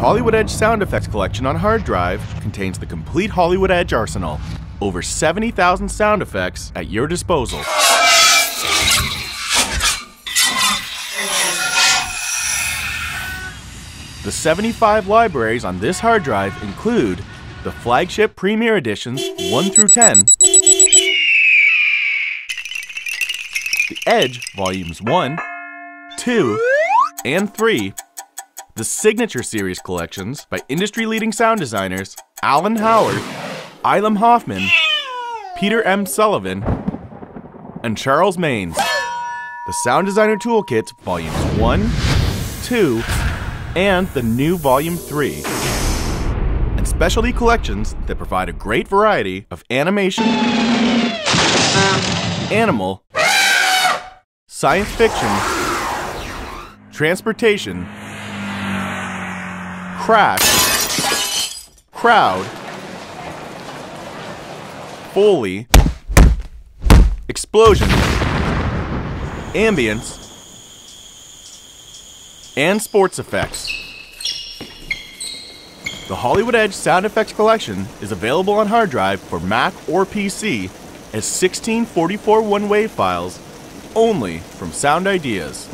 Hollywood Edge Sound Effects Collection on hard drive contains the complete Hollywood Edge arsenal. Over 70,000 sound effects at your disposal. The 75 libraries on this hard drive include the flagship Premiere Editions 1 through 10, the Edge Volumes 1, 2, and 3, the Signature Series collections by industry leading sound designers Alan Howarth, Eilam Hoffman, Peter M. Sullivan, and Charles Maynes. The Sound Designer Toolkits Volumes 1, 2, and the new Volume 3. And specialty collections that provide a great variety of animation, animal, science fiction, transportation, crash, crowd, foley, explosion, ambience, and sports effects. The Hollywood Edge Sound Effects Collection is available on hard drive for Mac or PC as 1644 one-wave files only from Sound Ideas.